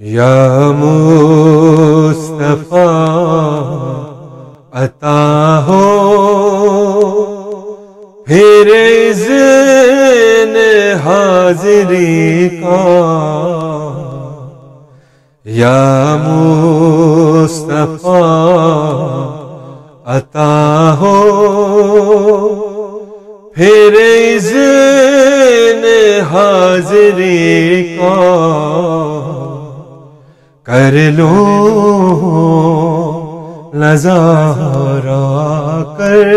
या मुस्तफ़ा, अता हो। फिर इज़्न हाजिरी का। या मुस्तफ़ा, अता हो। फिर इज़्न हाजिरी का। कर लो नज़ारा कर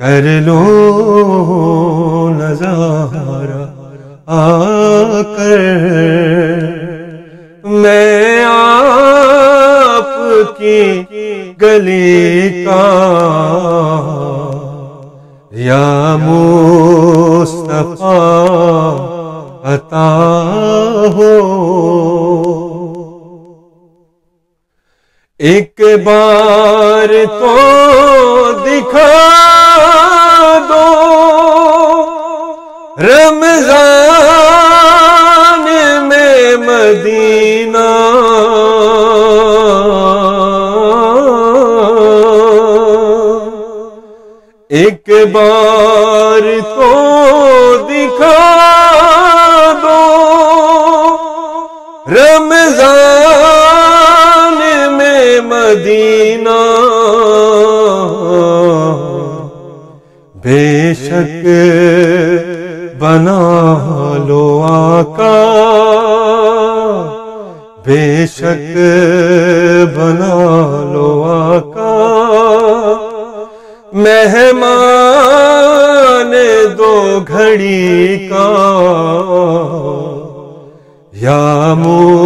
कर लो नज़ारा आकर। मैं आपकी गली का या मुस्तफ़ा अता बार तो दिखा दो। रमज़ान में मदीना। एक बार तो दिखा दो। रमज़ान बेशक बना लो आका। बेशक बना लो आका। मेहमान दो घड़ी का। या मुस्तफ़ा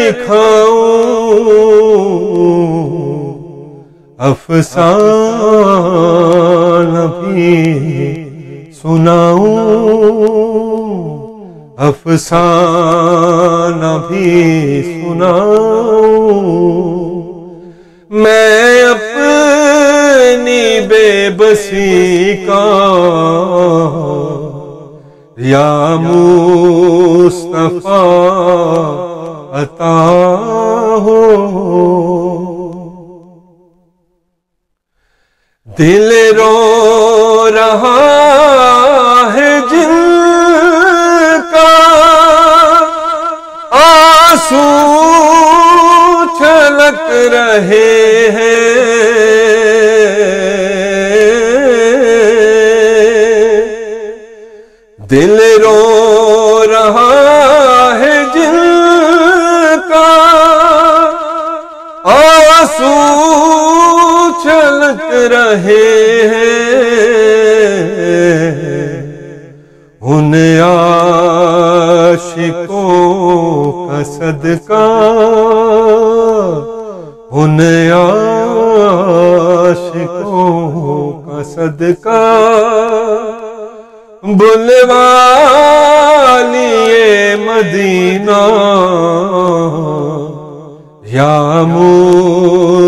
दिखाऊँ। अफसान भी सुनाऊं। अफसाना भी सुनाऊं। मैं अपनी बेबसी का या मुस्तफ़ा अता हो। दिल रो रहा है जिनका आँसू छलक रहे हैं। दिल रो रहे हैं उन आशिकों का सदका उन आशिकों का सदका। बुलवा मदीना या मुस्तफा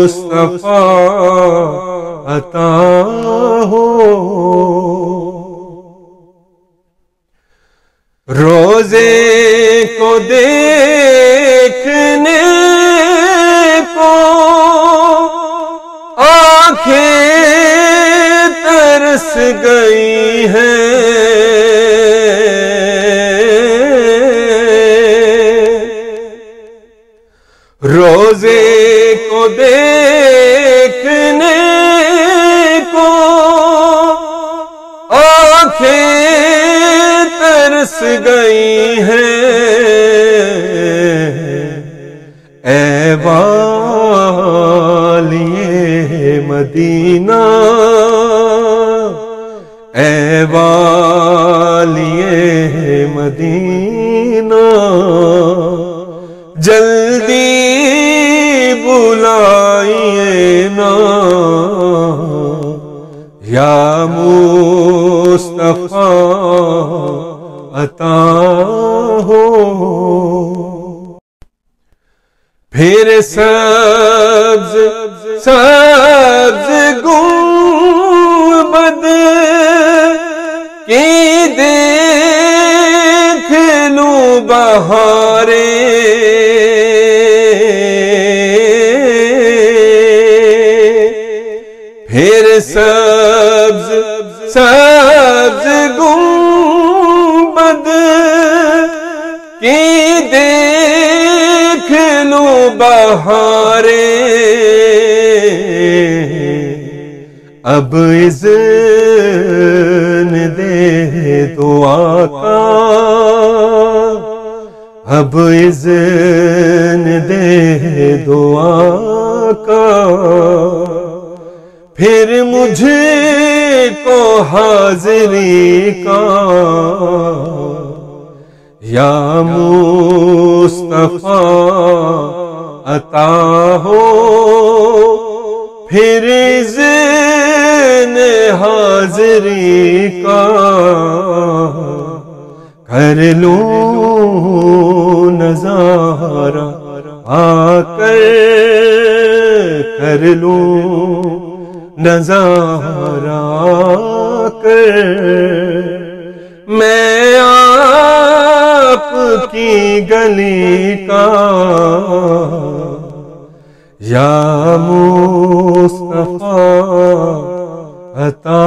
गई है। रोज़े को देखने को आँखें तरस गई हैं। ए मदीना। जल्दी बुलाइए ना। या मुस्तफ़ा अता हो। फिर सब्ज सब्ज गुंबद की लूँ बहारे। फिर सब्ज सब्ज गुंबद की देख लूँ बहारे। अब इज़्न दे दुआ का अब इज़्न दे दुआ का। फिर मुझे को हाजिरी का। या मुस्तफ़ा अता हो। फिर जिन हाजिरी का। कर लूँ नज़ारा आकर कर लूँ। नज़ारा कर। मैं आपकी गली का या मुस्तफ़ा अता